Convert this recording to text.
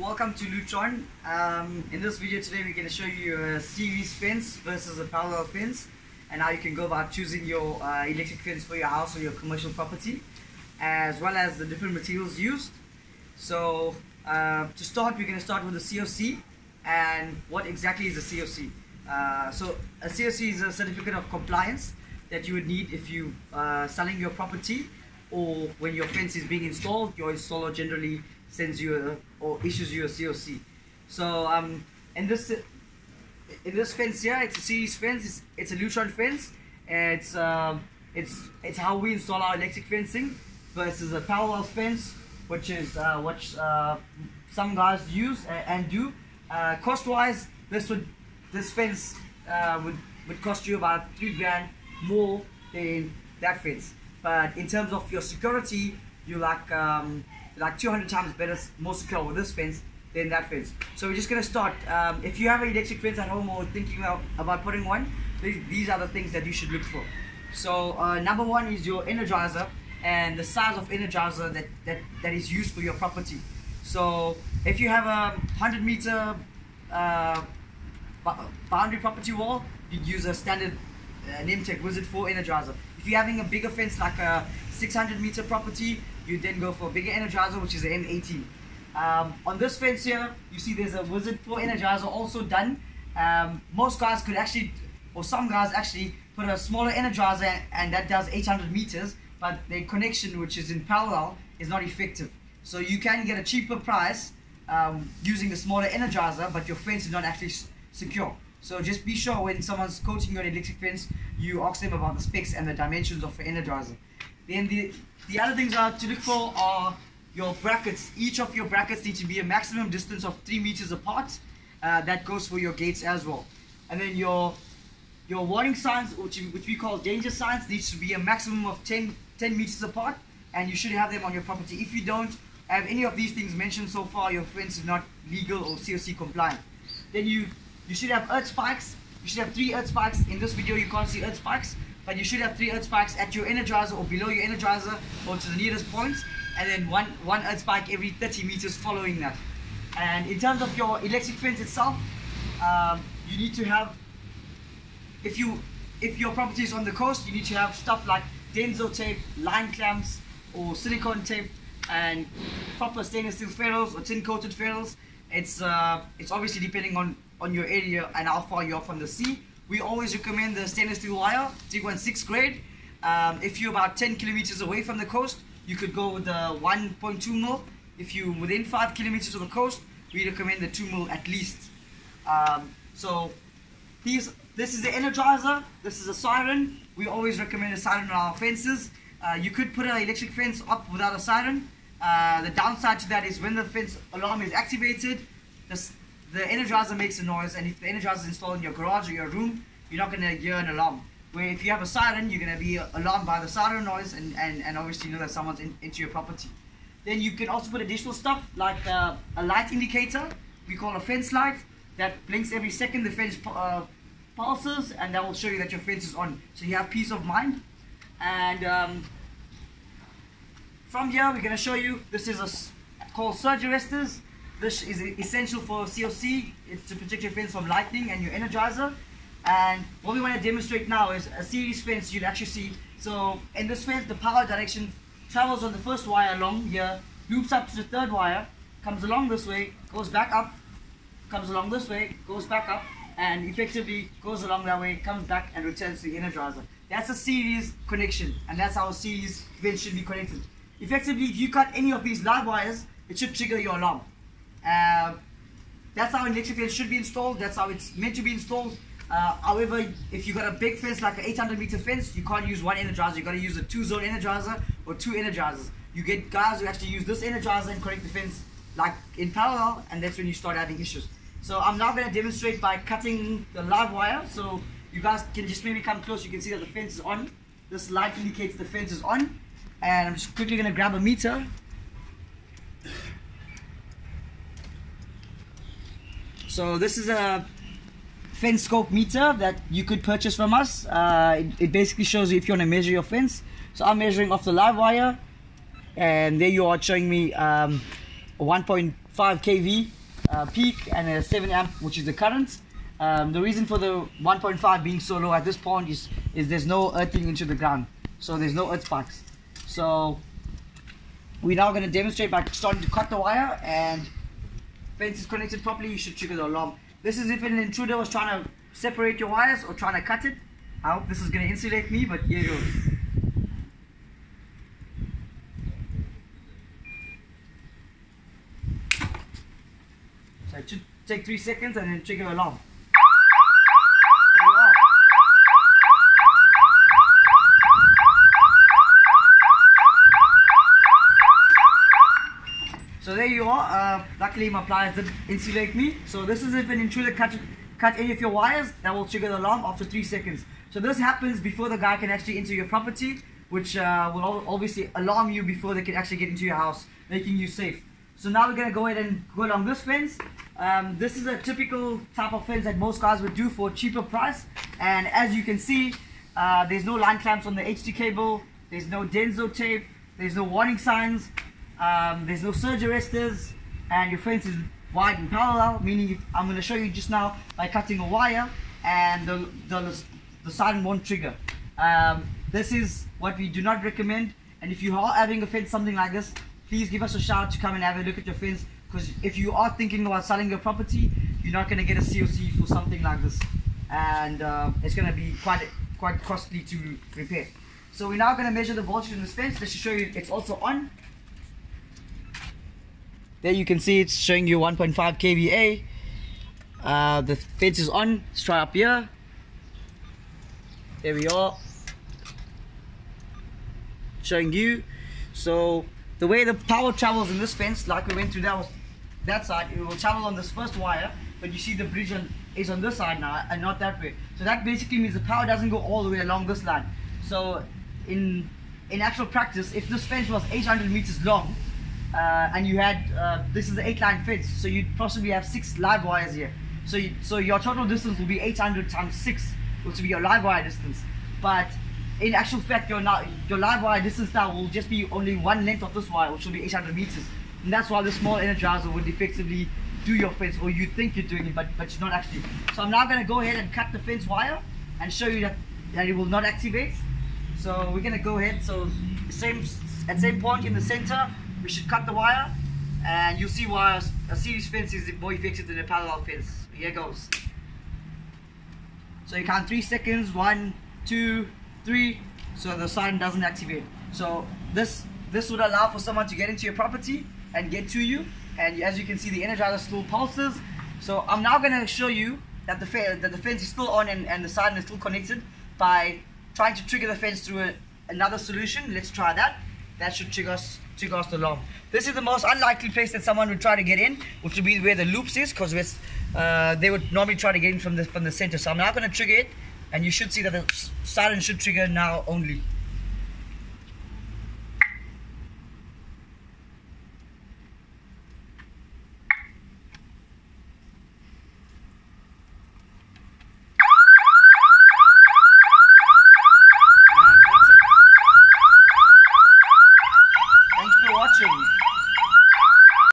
Welcome to Lutron. Um, in this video today we're going to show you a series fence versus a parallel fence and how you can go about choosing your uh, electric fence for your house or your commercial property as well as the different materials used. So uh, to start we're going to start with the COC and what exactly is a COC. Uh, so a COC is a certificate of compliance that you would need if you are uh, selling your property or when your fence is being installed, your installer generally sends you a, or issues you a COC. So um, in this in this fence here, it's a series fence. It's, it's a Lutron fence. It's uh, it's it's how we install our electric fencing versus a parallel fence, which is uh, what uh, some guys use and do. Uh, cost wise, this would this fence uh, would would cost you about three grand more than that fence. But in terms of your security, you like um, like 200 times better, more secure with this fence than that fence. So we're just gonna start. Um, if you have an electric fence at home or thinking about, about putting one, these, these are the things that you should look for. So uh, number one is your energizer and the size of energizer that, that, that is used for your property. So if you have a 100 meter uh, boundary property wall, you'd use a standard uh, Wizard 4 energizer. If you're having a bigger fence like a 600 meter property, you then go for a bigger energizer, which is the M18. Um, on this fence here, you see there's a Wizard 4 energizer also done. Um, most guys could actually, or some guys actually, put a smaller energizer and that does 800 meters, but the connection, which is in parallel, is not effective. So you can get a cheaper price um, using a smaller energizer, but your fence is not actually secure. So just be sure when someone's quoting you an electric fence, you ask them about the specs and the dimensions of the energizer. Then the, the other things are to look for are your brackets. Each of your brackets need to be a maximum distance of 3 meters apart. Uh, that goes for your gates as well. And then your your warning signs, which, which we call danger signs, needs to be a maximum of 10, 10 meters apart. And you should have them on your property. If you don't have any of these things mentioned so far, your fence is not legal or COC compliant. Then you you should have earth spikes. You should have three earth spikes. In this video, you can't see earth spikes but you should have three earth spikes at your energizer or below your energizer or to the nearest point and then one one earth spike every 30 meters following that. And in terms of your electric fence itself um, you need to have if you if your property is on the coast you need to have stuff like denso tape line clamps or silicone tape and proper stainless steel ferrules or tin coated ferrules it's uh, it's obviously depending on on your area and how far you are from the sea we always recommend the stainless steel wire, 316 grade. Um, if you're about 10 kilometers away from the coast, you could go with the 1.2 mil. If you're within 5 kilometers of the coast, we recommend the 2 mil at least. Um, so these, this is the energizer, this is a siren. We always recommend a siren on our fences. Uh, you could put an electric fence up without a siren. Uh, the downside to that is when the fence alarm is activated, the, the Energizer makes a noise, and if the Energizer is installed in your garage or your room, you're not going to hear an alarm. Where if you have a siren, you're going to be alarmed by the siren noise, and, and, and obviously you know that someone's in, into your property. Then you can also put additional stuff like uh, a light indicator, we call a fence light, that blinks every second the fence uh, pulses, and that will show you that your fence is on. So you have peace of mind. And um, from here, we're going to show you, this is a called surge arresters. This is essential for COC. It's to protect your fence from lightning and your energizer. And what we want to demonstrate now is a series fence you'll actually see. So in this fence, the power direction travels on the first wire along here, loops up to the third wire, comes along this way, goes back up, comes along this way, goes back up, and effectively goes along that way, comes back and returns to the energizer. That's a series connection, and that's how a series fence should be connected. Effectively, if you cut any of these live wires, it should trigger your alarm. Uh, that's how an electric fence should be installed. That's how it's meant to be installed. Uh, however, if you've got a big fence like an 800 meter fence, you can't use one energizer. You've got to use a two zone energizer or two energizers. You get guys who actually use this energizer and connect the fence like in parallel, and that's when you start having issues. So I'm now going to demonstrate by cutting the live wire. So you guys can just maybe come close. You can see that the fence is on. This light indicates the fence is on. And I'm just quickly going to grab a meter So this is a fence scope meter that you could purchase from us. Uh, it, it, basically shows you if you want to measure your fence. So I'm measuring off the live wire and there you are showing me um, 1.5 kV uh, peak and a 7 amp which is the current. Um, the reason for the 1.5 being so low at this point is, is there's no earthing into the ground. So there's no earth sparks. So we're now going to demonstrate by starting to cut the wire and fence is connected properly, you should trigger the alarm. This is if an intruder was trying to separate your wires or trying to cut it. I hope this is going to insulate me, but here goes. So it should take three seconds and then trigger the alarm. There you are. So there you are. Uh, luckily my pliers did insulate me. So this is if an intruder cut, cut any of your wires, that will trigger the alarm after 3 seconds. So this happens before the guy can actually enter your property, which uh, will obviously alarm you before they can actually get into your house, making you safe. So now we're going to go ahead and go along this fence. Um, this is a typical type of fence that most guys would do for a cheaper price. And as you can see, uh, there's no line clamps on the HT cable, there's no Denso tape, there's no warning signs, um, there's no surge arresters and your fence is wide and parallel meaning I'm going to show you just now by cutting a wire and the, the, the siren won't trigger. Um, this is what we do not recommend and if you are having a fence something like this please give us a shout to come and have a look at your fence because if you are thinking about selling your property you're not going to get a COC for something like this. And uh, it's going to be quite quite costly to repair. So we're now going to measure the voltage in this fence. Just to show you it's also on there you can see it's showing you 1.5 kVA. Uh, the fence is on. Let's try up here. There we are. Showing you. So the way the power travels in this fence, like we went through that that side, it will travel on this first wire, but you see the bridge on, is on this side now and not that way. So that basically means the power doesn't go all the way along this line. So in in actual practice, if this fence was 800 meters long, uh, and you had uh, this is the eight line fence so you'd possibly have six live wires here. So you, so your total distance will be 800 times 6 which will be your live wire distance. But in actual fact your, your live wire distance now will just be only one length of this wire which will be 800 meters. And that's why the small energizer would effectively do your fence or you think you're doing it but, but you're not actually. So I'm now going to go ahead and cut the fence wire and show you that, that it will not activate. So we're going to go ahead so same at same point in the center we should cut the wire and you'll see why a series fence is more effective than a parallel fence. Here goes. So you count three seconds, one, two, three, so the siren doesn't activate. So this this would allow for someone to get into your property and get to you. And as you can see, the energizer still pulses. So I'm now going to show you that the that the fence is still on and, and the siren is still connected by trying to trigger the fence through a, another solution. Let's try that. That should trigger us to cross the law. This is the most unlikely place that someone would try to get in, which would be where the loops is, because uh, they would normally try to get in from the from the center. So I'm now going to trigger it, and you should see that the siren should trigger now only.